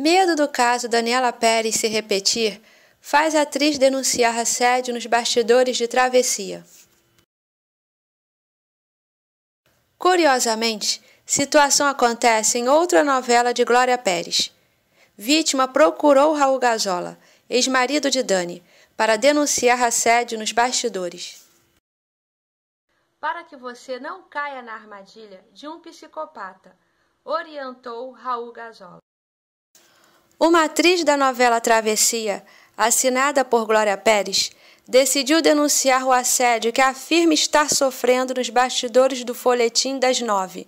Medo do caso Daniela Pérez se repetir faz a atriz denunciar assédio nos bastidores de travessia. Curiosamente, situação acontece em outra novela de Glória Pérez. Vítima procurou Raul Gazola, ex-marido de Dani, para denunciar assédio nos bastidores. Para que você não caia na armadilha de um psicopata, orientou Raul Gazola. Uma atriz da novela Travessia, assinada por Glória Pérez, decidiu denunciar o assédio que afirma estar sofrendo nos bastidores do Folhetim das Nove,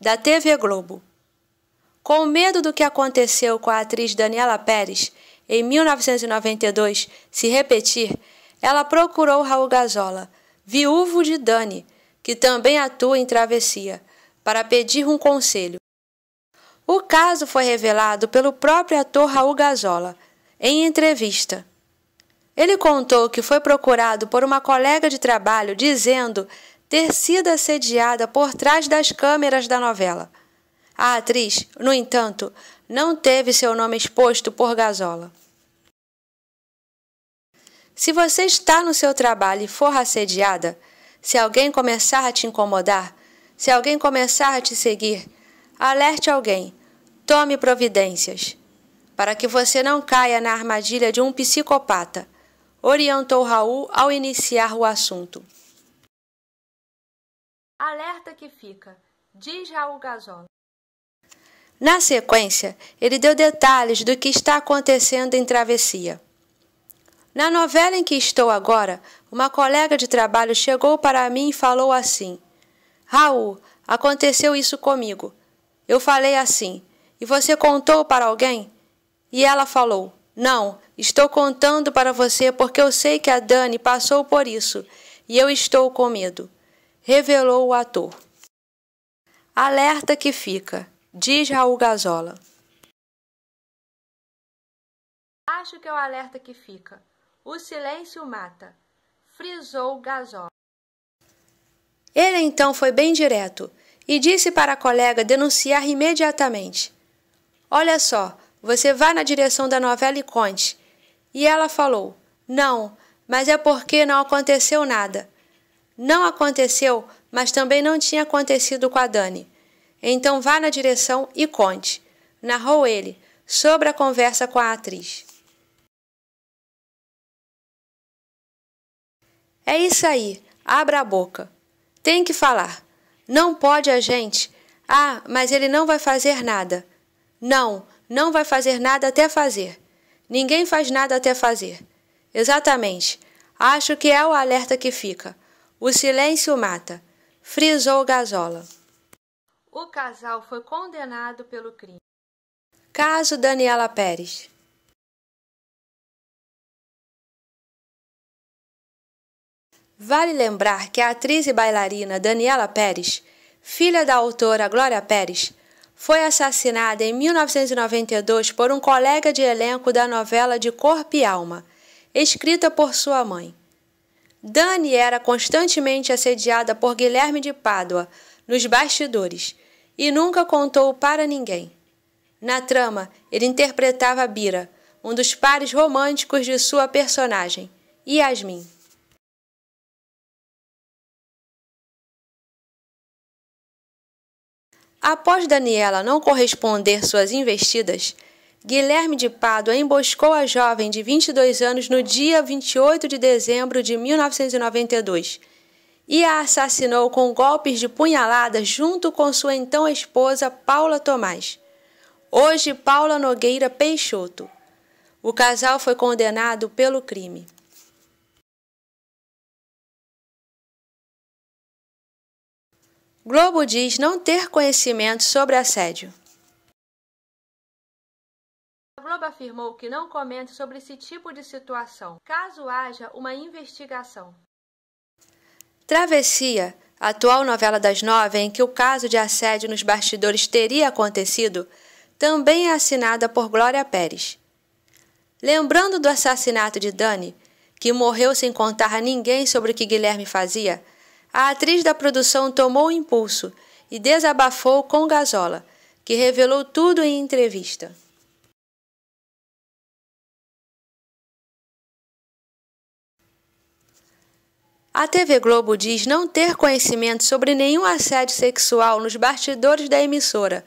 da TV Globo. Com medo do que aconteceu com a atriz Daniela Pérez em 1992 se repetir, ela procurou Raul Gazola, viúvo de Dani, que também atua em Travessia, para pedir um conselho. O caso foi revelado pelo próprio ator Raul Gazola em entrevista. Ele contou que foi procurado por uma colega de trabalho dizendo ter sido assediada por trás das câmeras da novela. A atriz, no entanto, não teve seu nome exposto por Gazola. Se você está no seu trabalho e for assediada, se alguém começar a te incomodar, se alguém começar a te seguir, alerte alguém Tome providências para que você não caia na armadilha de um psicopata, orientou Raul ao iniciar o assunto. Alerta que fica, diz Raul Gazola. Na sequência, ele deu detalhes do que está acontecendo em Travessia. Na novela em que estou agora, uma colega de trabalho chegou para mim e falou assim: Raul, aconteceu isso comigo. Eu falei assim: e você contou para alguém? E ela falou: Não, estou contando para você porque eu sei que a Dani passou por isso e eu estou com medo. Revelou o ator. Alerta que fica, diz Raul Gazola. Acho que é o alerta que fica. O silêncio mata. Frisou Gazola. Ele então foi bem direto e disse para a colega denunciar imediatamente. Olha só, você vá na direção da novela e conte. E ela falou: Não, mas é porque não aconteceu nada. Não aconteceu, mas também não tinha acontecido com a Dani. Então vá na direção e conte. Narrou ele, sobre a conversa com a atriz. É isso aí, abra a boca. Tem que falar. Não pode a gente. Ah, mas ele não vai fazer nada. Não, não vai fazer nada até fazer. Ninguém faz nada até fazer. Exatamente. Acho que é o alerta que fica. O silêncio mata. Frisou Gazola. O casal foi condenado pelo crime. Caso Daniela Pérez. Vale lembrar que a atriz e bailarina Daniela Pérez, filha da autora Glória Pérez, foi assassinada em 1992 por um colega de elenco da novela de Corpo e Alma, escrita por sua mãe. Dani era constantemente assediada por Guilherme de Pádua nos bastidores e nunca contou para ninguém. Na trama, ele interpretava Bira, um dos pares românticos de sua personagem, Yasmin. Após Daniela não corresponder suas investidas, Guilherme de Pádua emboscou a jovem de 22 anos no dia 28 de dezembro de 1992 e a assassinou com golpes de punhalada junto com sua então esposa Paula Tomás. Hoje Paula Nogueira Peixoto. O casal foi condenado pelo crime. Globo diz não ter conhecimento sobre assédio. A Globo afirmou que não comenta sobre esse tipo de situação, caso haja uma investigação. Travessia, atual novela das nove em que o caso de assédio nos bastidores teria acontecido, também é assinada por Glória Pérez. Lembrando do assassinato de Dani, que morreu sem contar a ninguém sobre o que Guilherme fazia, a atriz da produção tomou o impulso e desabafou com Gazola, que revelou tudo em entrevista. A TV Globo diz não ter conhecimento sobre nenhum assédio sexual nos bastidores da emissora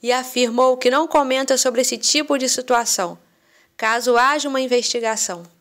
e afirmou que não comenta sobre esse tipo de situação, caso haja uma investigação.